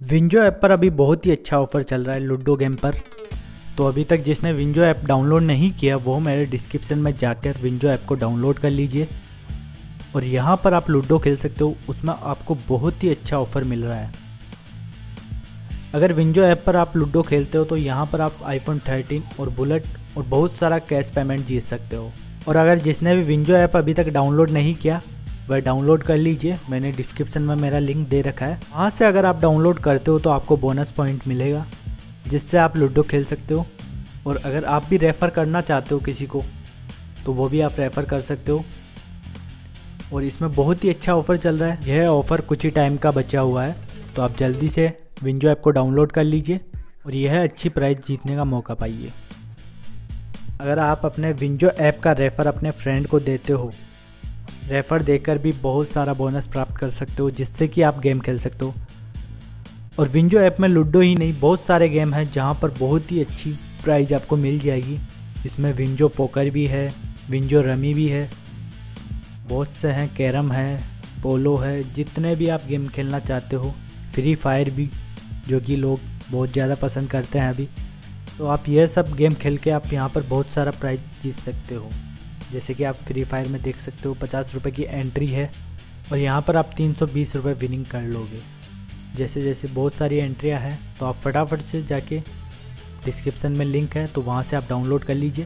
WinZO app पर अभी बहुत ही अच्छा ऑफ़र चल रहा है लूडो गेम पर। तो अभी तक जिसने विंजो ऐप डाउनलोड नहीं किया, वो मेरे डिस्क्रिप्शन में जाकर विंजो ऐप को डाउनलोड कर लीजिए। और यहाँ पर आप लूडो खेल सकते हो, उसमें आपको बहुत ही अच्छा ऑफ़र मिल रहा है। अगर विंजो ऐप पर आप लूडो खेलते हो तो यहाँ पर आप आईफोन 13 और बुलेट और बहुत सारा कैश पेमेंट जीत सकते हो। और अगर जिसने भी विंजो ऐप अभी तक डाउनलोड नहीं किया वह डाउनलोड कर लीजिए। मैंने डिस्क्रिप्शन में मेरा लिंक दे रखा है। वहाँ से अगर आप डाउनलोड करते हो तो आपको बोनस पॉइंट मिलेगा, जिससे आप लूडो खेल सकते हो। और अगर आप भी रेफ़र करना चाहते हो किसी को तो वो भी आप रेफ़र कर सकते हो। और इसमें बहुत ही अच्छा ऑफ़र चल रहा है। यह ऑफ़र कुछ ही टाइम का बचा हुआ है। तो आप जल्दी से विंजो ऐप को डाउनलोड कर लीजिए और यह अच्छी प्राइस जीतने का मौका पाइए। अगर आप अपने विंजो ऐप का रेफ़र अपने फ्रेंड को देते हो रेफ़र देकर भी बहुत सारा बोनस प्राप्त कर सकते हो, जिससे कि आप गेम खेल सकते हो। और विंजो ऐप में लूडो ही नहीं, बहुत सारे गेम हैं जहाँ पर बहुत ही अच्छी प्राइज आपको मिल जाएगी। इसमें विंजो पोकर भी है, विंजो रमी भी है, बहुत से हैं, कैरम है, पोलो है, जितने भी आप गेम खेलना चाहते हो, फ्री फायर भी, जो कि लोग बहुत ज़्यादा पसंद करते हैं अभी। तो आप यह सब गेम खेल के आप यहाँ पर बहुत सारा प्राइज जीत सकते हो। जैसे कि आप फ्री फायर में देख सकते हो, पचास रुपये की एंट्री है और यहाँ पर आप तीन सौ बीस रुपये विनिंग कर लोगे। जैसे जैसे बहुत सारी एंट्रियाँ हैं तो आप फटाफट से जाके डिस्क्रिप्शन में लिंक है तो वहाँ से आप डाउनलोड कर लीजिए।